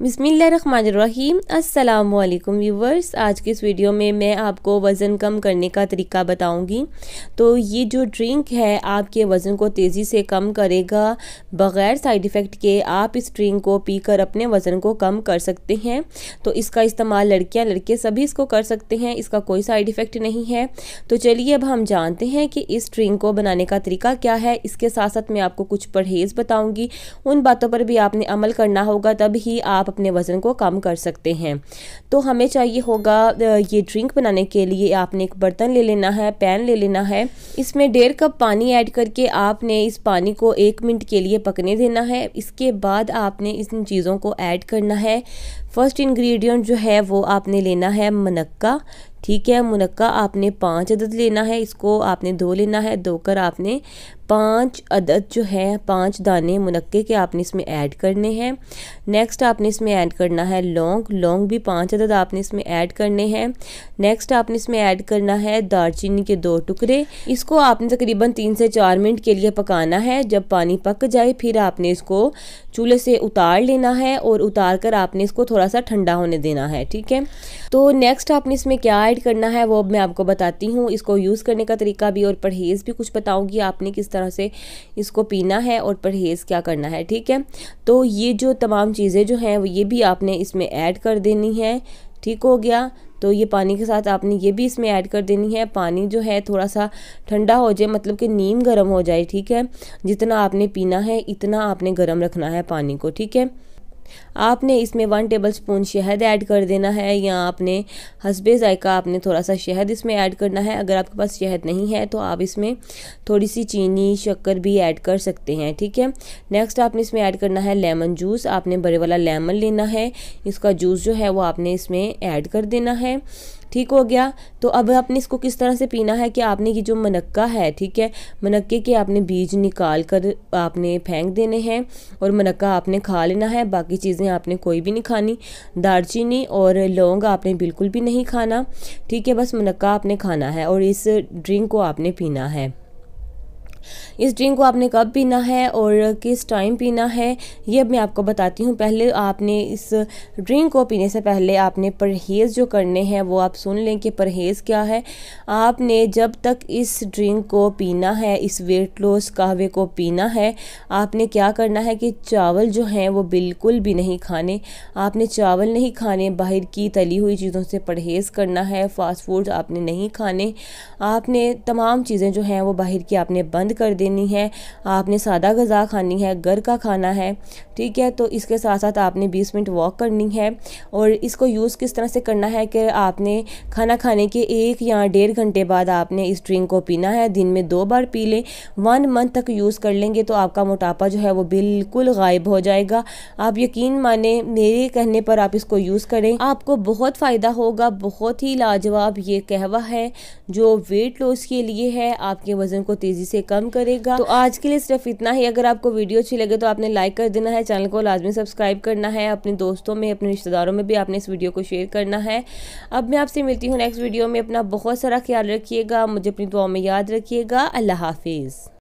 बिसमीम अल्लाम व्यूवर्स। आज के इस वीडियो में मैं आपको वज़न कम करने का तरीका बताऊँगी। तो ये जो ड्रिंक है, आपके वज़न को तेज़ी से कम करेगा। बग़ैर साइड इफ़ेक्ट के आप इस ड्रिंक को पीकर अपने वज़न को कम कर सकते हैं। तो इसका इस्तेमाल लड़कियाँ लड़के सभी इसको कर सकते हैं। इसका कोई साइड इफ़ेक्ट नहीं है। तो चलिए अब हम जानते हैं कि इस ड्रिंक को बनाने का तरीका क्या है। इसके साथ साथ मैं आपको कुछ परहेज़ बताऊँगी। उन बातों पर भी आपने अमल करना होगा ही आप अपने वज़न को कम कर सकते हैं। तो हमें चाहिए होगा ये ड्रिंक बनाने के लिए आपने एक बर्तन ले लेना है पैन ले लेना है। इसमें डेढ़ कप पानी ऐड करके आपने इस पानी को एक मिनट के लिए पकने देना है। इसके बाद आपने इन चीज़ों को ऐड करना है। फ़र्स्ट इंग्रेडिएंट जो है वो आपने लेना है मनक्का, ठीक है? मुनक्का आपने पाँच अदद लेना है, इसको आपने धो लेना है धोकर आपने पाँच अदद जो है, पाँच दाने मुनक्के के आपने इसमें ऐड करने हैं। नेक्स्ट आपने इसमें ऐड करना है लौंग लौंग भी पाँच अदद आपने इसमें ऐड करने हैं। नेक्स्ट आपने इसमें ऐड करना है दालचीनी के दो टुकड़े, इसको आपने तकरीबन तीन से चार मिनट के लिए पकाना है। जब पानी पक जाए, फिर आपने इसको चूल्हे से उतार लेना है और उतार कर आपने इसको थोड़ा सा ठंडा होने देना है, ठीक है? तो नेक्स्ट आपने इसमें क्या ऐड करना है, वो अब मैं आपको बताती हूँ। इसको यूज़ करने का तरीका भी और परहेज़ भी कुछ बताऊँगी आपने किस तरह से इसको पीना है और परहेज़ क्या करना है, ठीक है? तो ये जो तमाम चीज़ें जो हैं ये भी आपने इसमें ऐड कर देनी है, ठीक हो गया? तो ये पानी के साथ आपने ये भी इसमें ऐड कर देनी है। पानी जो है थोड़ा सा ठंडा हो जाए मतलब कि नीम गर्म हो जाए, ठीक है? जितना आपने पीना है, इतना आपने गर्म रखना है पानी को, ठीक है? आपने इसमें वन टेबल स्पून शहद ऐड कर देना है या आपने हसबे ज़ायका आपने थोड़ा सा शहद इसमें ऐड करना है। अगर आपके पास शहद नहीं है तो आप इसमें थोड़ी सी चीनी, शक्कर भी ऐड कर सकते हैं, ठीक है? नेक्स्ट आपने इसमें ऐड करना है लेमन जूस आपने बड़े वाला लेमन लेना है। इसका जूस जो है वो आपने इसमें ऐड कर देना है। ठीक हो गया? तो अब आपने इसको किस तरह से पीना है कि आपने ये जो मनक्का है, ठीक है? मनक्के के आपने बीज निकाल कर आपने फेंक देने हैं और मनक्का आपने खा लेना है, बाकी चीज़ें आपने कोई भी नहीं खानी। दालचीनी और लौंग आपने बिल्कुल भी नहीं खाना, ठीक है? बस मनक्का आपने खाना है और इस ड्रिंक को आपने पीना है। इस ड्रिंक को आपने कब पीना है और किस टाइम पीना है, ये अब मैं आपको बताती हूँ। पहले आपने इस ड्रिंक को पीने से पहले आपने परहेज़ जो करने हैं, वो आप सुन लें कि परहेज़ क्या है। आपने जब तक इस ड्रिंक को पीना है, इस वेट लॉस कहवे को पीना है, आपने क्या करना है कि चावल जो हैं, वो बिल्कुल भी नहीं खाने। आपने चावल नहीं खाने, बाहर की तली हुई चीज़ों से परहेज़ करना है फास्ट फ़ूड आपने नहीं खाने। आपने तमाम चीज़ें जो हैं, वो बाहर की आपने बंद कर देनी है। आपने सादा गज़ा खानी है, घर का खाना है, ठीक है? तो इसके साथ साथ आपने 20 मिनट वॉक करनी है और इसको यूज़ किस तरह से करना है कि आपने खाना खाने के एक या डेढ़ घंटे बाद आपने इस ड्रिंक को पीना है। दिन में दो बार पी लें। वन मंथ तक यूज़ कर लेंगे तो आपका मोटापा जो है वो बिल्कुल गायब हो जाएगा। आप यकीन माने, मेरे कहने पर आप इसको यूज़ करें। आपको बहुत फ़ायदा होगा, बहुत ही लाजवाब ये कहवा है जो वेट लॉस के लिए है। आपके वज़न को तेज़ी से कम करेगा। तो आज के लिए सिर्फ़ इतना ही। अगर आपको वीडियो अच्छी लगे तो आपने लाइक कर देना है, चैनल को लाजमी सब्सक्राइब करना है, अपने दोस्तों में, अपने रिश्तेदारों में भी आपने इस वीडियो को शेयर करना है। अब मैं आपसे मिलती हूँ नेक्स्ट वीडियो में। अपना बहुत सारा ख्याल रखिएगा, मुझे अपनी दुआ में याद रखिएगा। अल्लाह हाफिज़।